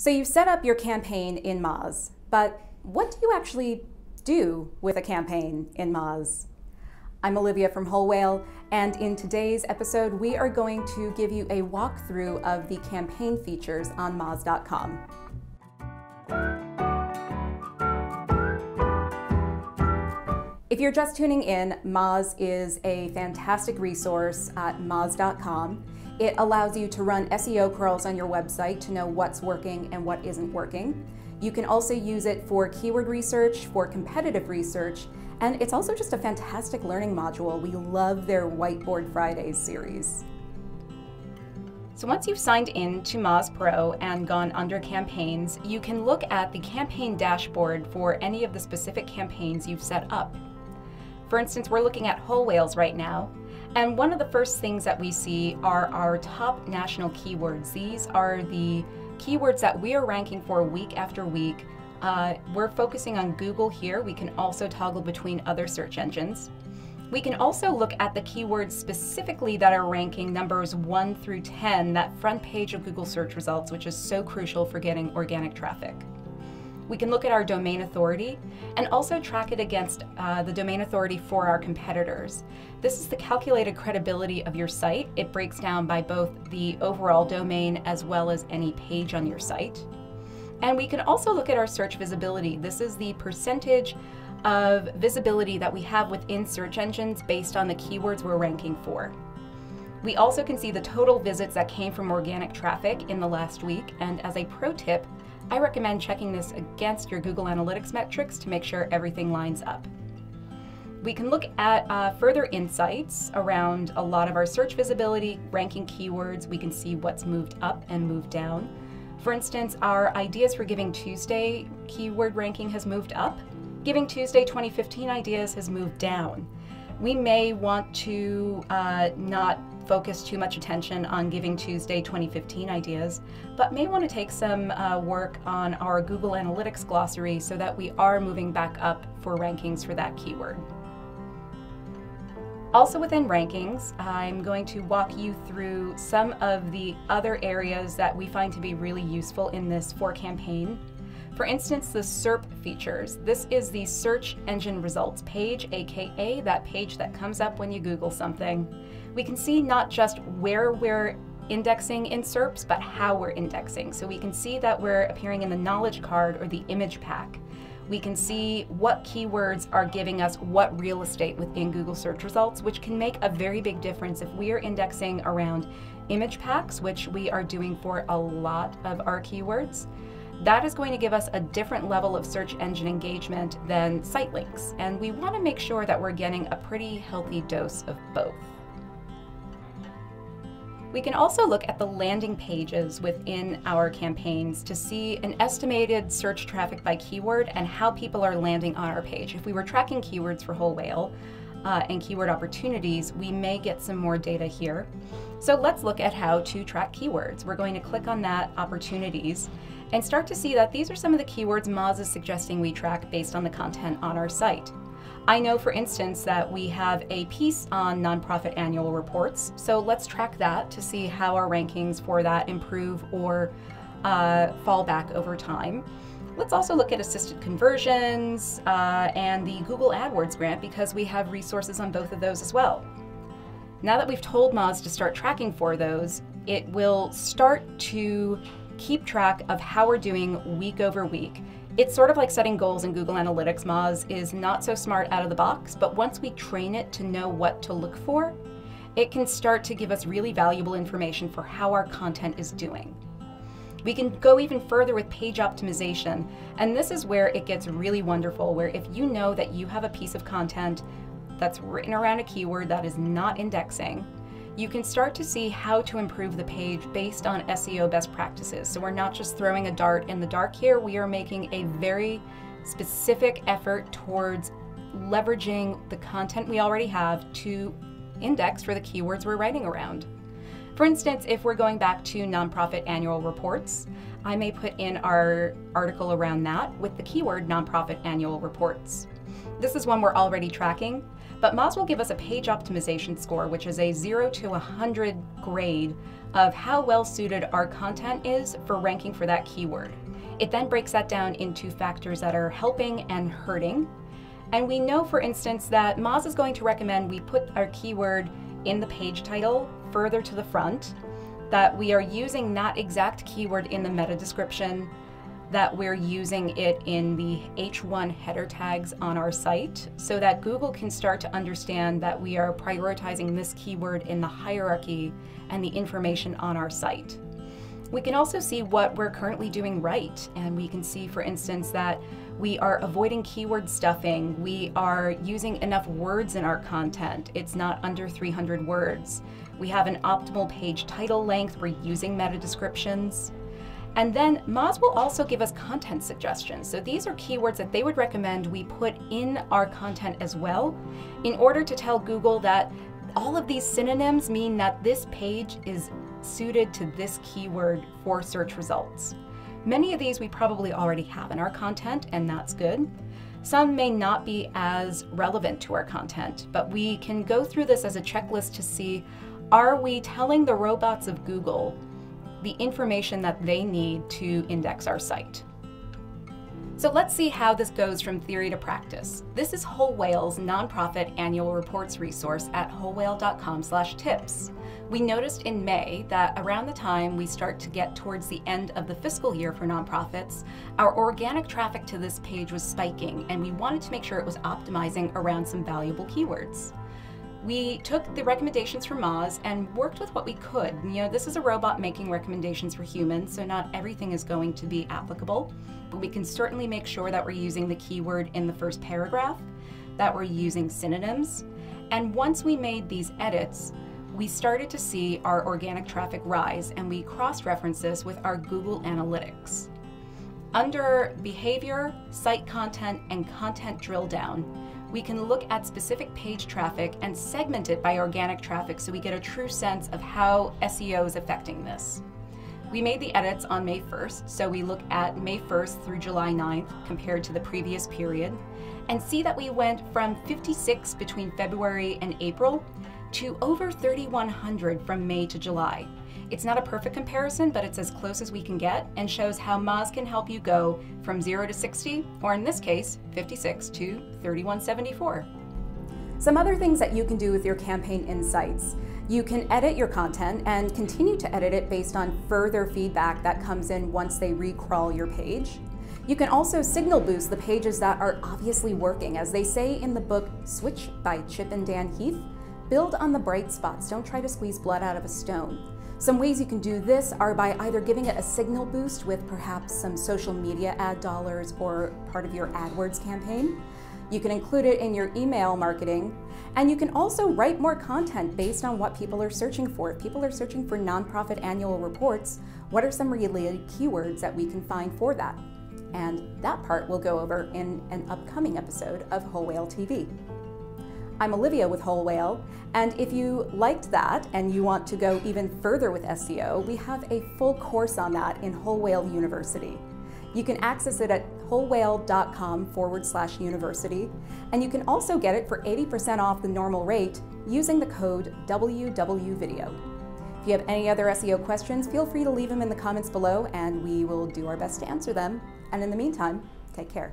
So you've set up your campaign in Moz, but what do you actually do with a campaign in Moz? I'm Olivia from Whole Whale, and in today's episode, we are going to give you a walkthrough of the campaign features on Moz.com. If you're just tuning in, Moz is a fantastic resource at Moz.com. It allows you to run SEO crawls on your website to know what's working and what isn't working. You can also use it for keyword research, for competitive research, and it's also just a fantastic learning module. We love their Whiteboard Fridays series. So once you've signed in to Moz Pro and gone under campaigns, you can look at the campaign dashboard for any of the specific campaigns you've set up. For instance, we're looking at whole whales right now, and one of the first things that we see are our top national keywords. These are the keywords that we are ranking for week after week. Uh, we're focusing on Google here. We can also toggle between other search engines. We can also look at the keywords specifically that are ranking numbers 1 through 10, that front page of Google search results, which is so crucial for getting organic traffic. We can look at our domain authority and also track it against uh, the domain authority for our competitors. This is the calculated credibility of your site. It breaks down by both the overall domain as well as any page on your site. And we can also look at our search visibility. This is the percentage of visibility that we have within search engines based on the keywords we're ranking for. We also can see the total visits that came from organic traffic in the last week, and as a pro tip, I recommend checking this against your Google Analytics metrics to make sure everything lines up. We can look at uh, further insights around a lot of our search visibility, ranking keywords. We can see what's moved up and moved down. For instance, our Ideas for Giving Tuesday keyword ranking has moved up. Giving Tuesday 2015 Ideas has moved down. We may want to uh, not focus too much attention on Giving Tuesday 2015 ideas, but may want to take some uh, work on our Google Analytics glossary so that we are moving back up for rankings for that keyword. Also within rankings, I'm going to walk you through some of the other areas that we find to be really useful in this for campaign. For instance, the SERP features. This is the search engine results page, aka that page that comes up when you Google something we can see not just where we're indexing in SERPs, but how we're indexing. So we can see that we're appearing in the knowledge card or the image pack. We can see what keywords are giving us what real estate within Google search results, which can make a very big difference if we are indexing around image packs, which we are doing for a lot of our keywords. That is going to give us a different level of search engine engagement than site links. And we want to make sure that we're getting a pretty healthy dose of both. We can also look at the landing pages within our campaigns to see an estimated search traffic by keyword and how people are landing on our page. If we were tracking keywords for whole whale uh, and keyword opportunities, we may get some more data here. So let's look at how to track keywords. We're going to click on that opportunities and start to see that these are some of the keywords Moz is suggesting we track based on the content on our site. I know, for instance, that we have a piece on nonprofit annual reports, so let's track that to see how our rankings for that improve or uh, fall back over time. Let's also look at assisted conversions uh, and the Google AdWords grant because we have resources on both of those as well. Now that we've told Moz to start tracking for those, it will start to keep track of how we're doing week over week it's sort of like setting goals in Google Analytics. Moz is not so smart out of the box, but once we train it to know what to look for, it can start to give us really valuable information for how our content is doing. We can go even further with page optimization, and this is where it gets really wonderful, where if you know that you have a piece of content that's written around a keyword that is not indexing, you can start to see how to improve the page based on SEO best practices. So we're not just throwing a dart in the dark here, we are making a very specific effort towards leveraging the content we already have to index for the keywords we're writing around. For instance, if we're going back to nonprofit annual reports, I may put in our article around that with the keyword nonprofit annual reports. This is one we're already tracking, But Moz will give us a page optimization score, which is a 0 to 100 grade of how well suited our content is for ranking for that keyword. It then breaks that down into factors that are helping and hurting. And we know, for instance, that Moz is going to recommend we put our keyword in the page title further to the front, that we are using that exact keyword in the meta description, that we're using it in the H1 header tags on our site so that Google can start to understand that we are prioritizing this keyword in the hierarchy and the information on our site. We can also see what we're currently doing right, and we can see, for instance, that we are avoiding keyword stuffing. We are using enough words in our content. It's not under 300 words. We have an optimal page title length. We're using meta descriptions. And then Moz will also give us content suggestions. So these are keywords that they would recommend we put in our content as well in order to tell Google that all of these synonyms mean that this page is suited to this keyword for search results. Many of these we probably already have in our content, and that's good. Some may not be as relevant to our content, but we can go through this as a checklist to see are we telling the robots of Google the information that they need to index our site. So let's see how this goes from theory to practice. This is Whole Whale's nonprofit annual reports resource at wholewhale.com/tips. We noticed in May that around the time we start to get towards the end of the fiscal year for nonprofits, our organic traffic to this page was spiking and we wanted to make sure it was optimizing around some valuable keywords we took the recommendations from Moz and worked with what we could. You know, this is a robot making recommendations for humans, so not everything is going to be applicable, but we can certainly make sure that we're using the keyword in the first paragraph, that we're using synonyms. And once we made these edits, we started to see our organic traffic rise and we cross-referenced this with our Google Analytics. Under behavior, site content, and content drill down, we can look at specific page traffic and segment it by organic traffic so we get a true sense of how SEO is affecting this. We made the edits on May 1st, so we look at May 1st through July 9th compared to the previous period, and see that we went from 56 between February and April to over 3,100 from May to July. It's not a perfect comparison, but it's as close as we can get and shows how Moz can help you go from 0 to 60, or in this case, 56 to 3174. Some other things that you can do with your campaign insights. You can edit your content and continue to edit it based on further feedback that comes in once they recrawl your page. You can also signal boost the pages that are obviously working. As they say in the book Switch by Chip and Dan Heath, build on the bright spots, don't try to squeeze blood out of a stone. Some ways you can do this are by either giving it a signal boost with perhaps some social media ad dollars or part of your AdWords campaign. You can include it in your email marketing. And you can also write more content based on what people are searching for. If people are searching for nonprofit annual reports, what are some related keywords that we can find for that? And that part we'll go over in an upcoming episode of Whole Whale TV. I'm Olivia with Whole Whale, and if you liked that and you want to go even further with SEO, we have a full course on that in Whole Whale University. You can access it at wholewhale.com forward slash university, and you can also get it for 80% off the normal rate using the code WWVideo. If you have any other SEO questions, feel free to leave them in the comments below, and we will do our best to answer them. And in the meantime, take care.